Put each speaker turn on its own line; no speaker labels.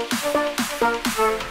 Música